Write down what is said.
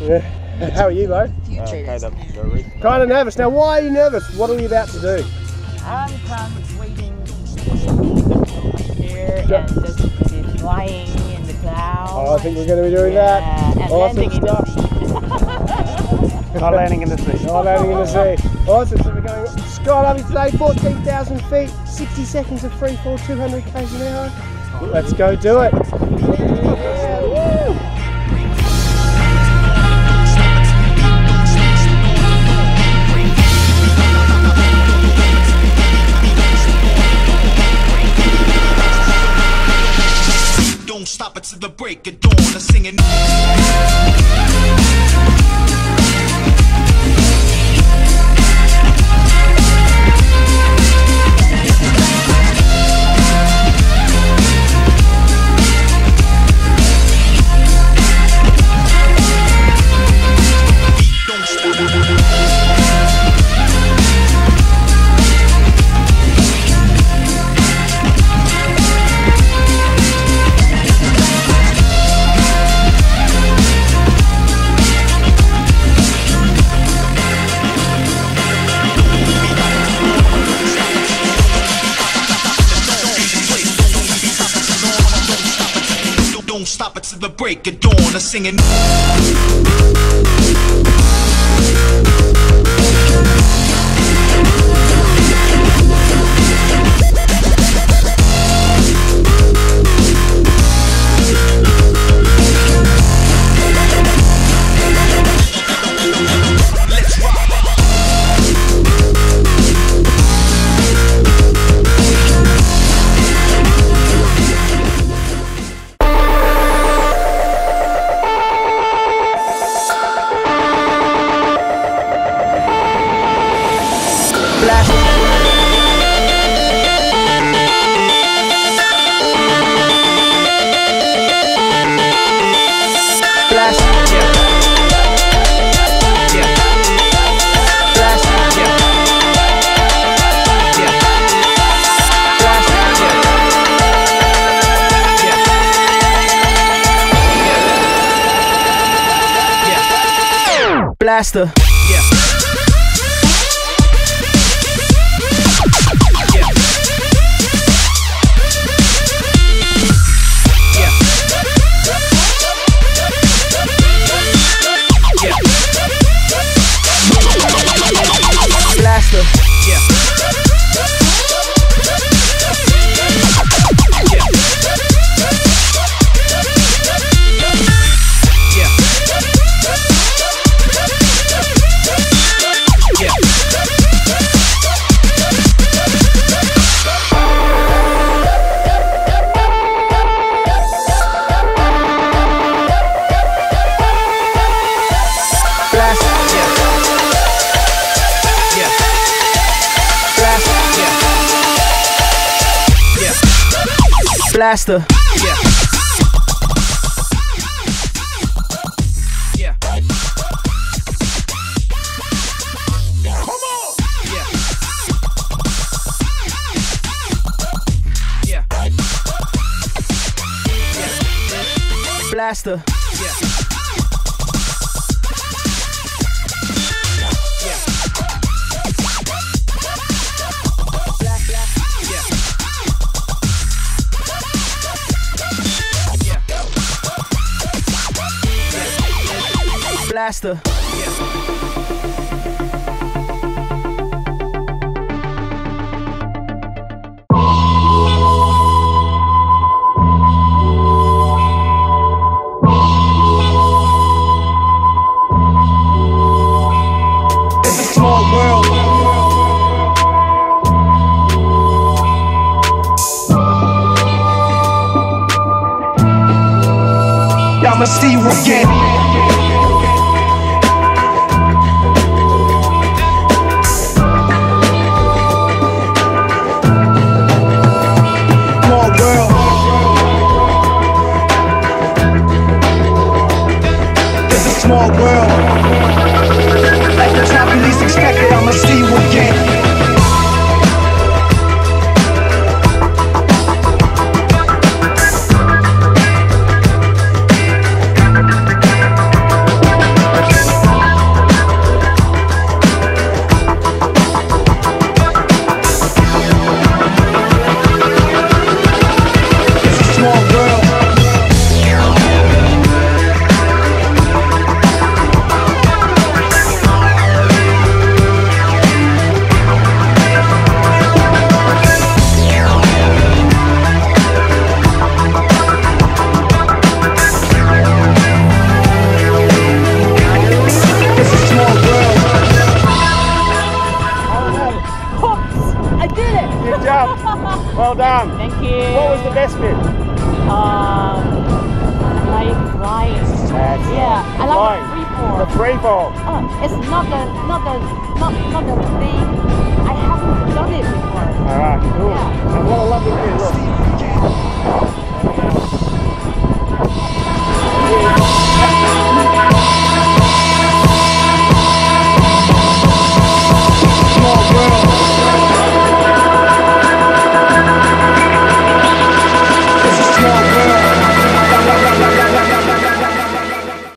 Yeah. How are you, Lo? Uh, kind of nervous. Kind of nervous. Now, why are you nervous? What are we about to do? I'm from waiting here Yeah. and just flying in the clouds. Oh, I think we're going to be doing yeah, that. and Awesome landing in stuff. the sea. Not landing in the sea. Oh, landing in the sea. Awesome. So we're going skydiving today, 14,000 feet, 60 seconds of free fall, 200 k's an hour. Let's go do it. Break of dawn. Singing. Don't, stop it till the break of dawn. I'm singing. Blaster. Blaster. Blaster. Blaster. Blaster. It's a small world. I'ma see you again. Job. Well done. Thank you. What was the best bit? Um, like flying. That's Yeah, I like the free fall. The free fall. Uh, it's not the not the not not the thing.